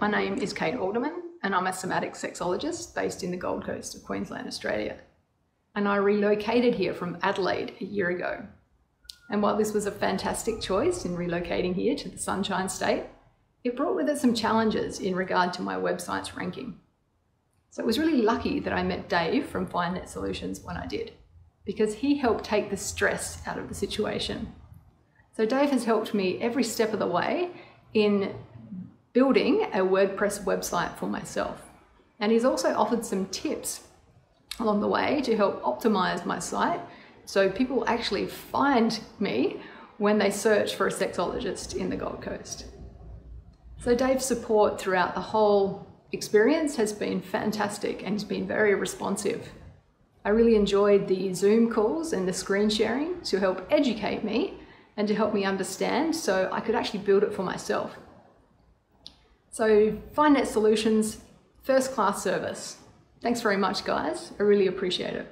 My name is Kate Alderman, and I'm a somatic sexologist based in the Gold Coast of Queensland, Australia. And I relocated here from Adelaide a year ago. And while this was a fantastic choice in relocating here to the Sunshine State, it brought with it some challenges in regard to my website's ranking. So it was really lucky that I met Dave from FindNet Solutions when I did, because he helped take the stress out of the situation. So Dave has helped me every step of the way in building a WordPress website for myself. And he's also offered some tips along the way to help optimize my site so people actually find me when they search for a sexologist in the Gold Coast. So Dave's support throughout the whole experience has been fantastic and he's been very responsive. I really enjoyed the Zoom calls and the screen sharing to help educate me and to help me understand so I could actually build it for myself. So FindNet Solutions, first class service. Thanks very much guys, I really appreciate it.